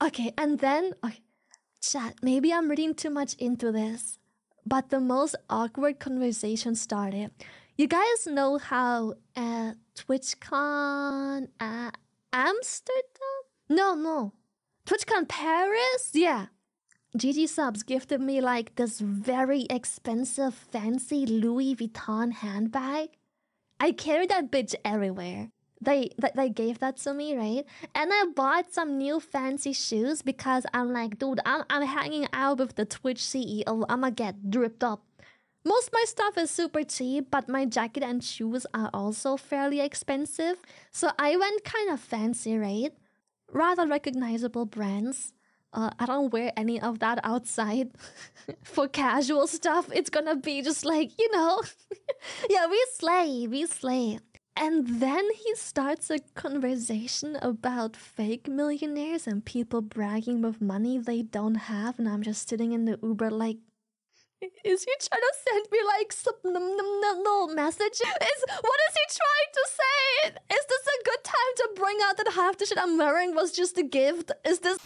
Okay, and then okay, chat. Maybe I'm reading too much into this, but the most awkward conversation started. You guys know how at TwitchCon uh, Amsterdam? No, no, TwitchCon Paris. Yeah, GG subs gifted me like this very expensive, fancy Louis Vuitton handbag. I carry that bitch everywhere. They, they they gave that to me, right? And I bought some new fancy shoes because I'm like, dude, I'm I'm hanging out with the Twitch CEO. I'ma get dripped up. Most my stuff is super cheap, but my jacket and shoes are also fairly expensive. So I went kind of fancy, right? Rather recognizable brands. Uh, I don't wear any of that outside. For casual stuff, it's gonna be just like, you know, yeah, we slay, we slay. And then he starts a conversation about fake millionaires and people bragging with money they don't have. And I'm just sitting in the Uber like, is he trying to send me like subliminal message? Is what is he trying to say? Is this a good time to bring out that half the shit I'm wearing was just a gift? Is this